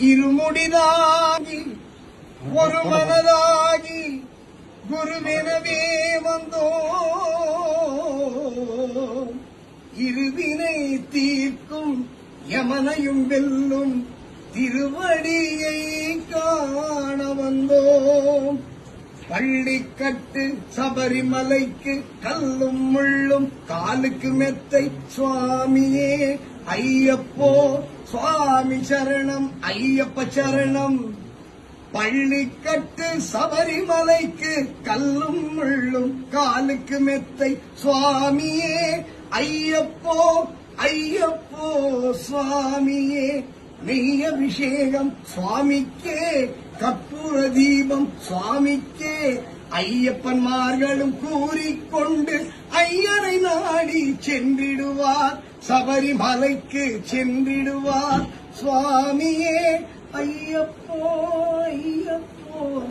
இருமுடிதாகி ஒரு மனதாகி குருவெனவே வந்தோம். இருவினை தீர்க்கும் யமனையும் வெல்லும் திருவடியை காண வந்தோம். பள்ளிக்கட்டு சபரிமலைக்கு கல்லும் முள்ளும் காலுக்கு மெத்தை சுவாமியே ஐயப்போ சுவாமி சரணம் ஐயப்ப சரணம். பள்ளிக்கட்டு சபரிமலைக்கு கல்லும் முள்ளும் காலுக்கு மெத்தை சுவாமியே. ஐயப்போ ஐயப்போ சுவாமியே. நெய் அபிஷேகம் சுவாமிக்கே. கற்பூர தீபம் சுவாமிக்கே. ஐயப்பன்மார்களும் கூறிக்கொண்டு ஐயனை நாடி சென்றிடுவார். சபரிமலைக்கு சென்றிடுவார். சுவாமியே ஐயப்போ ஐயப்போ.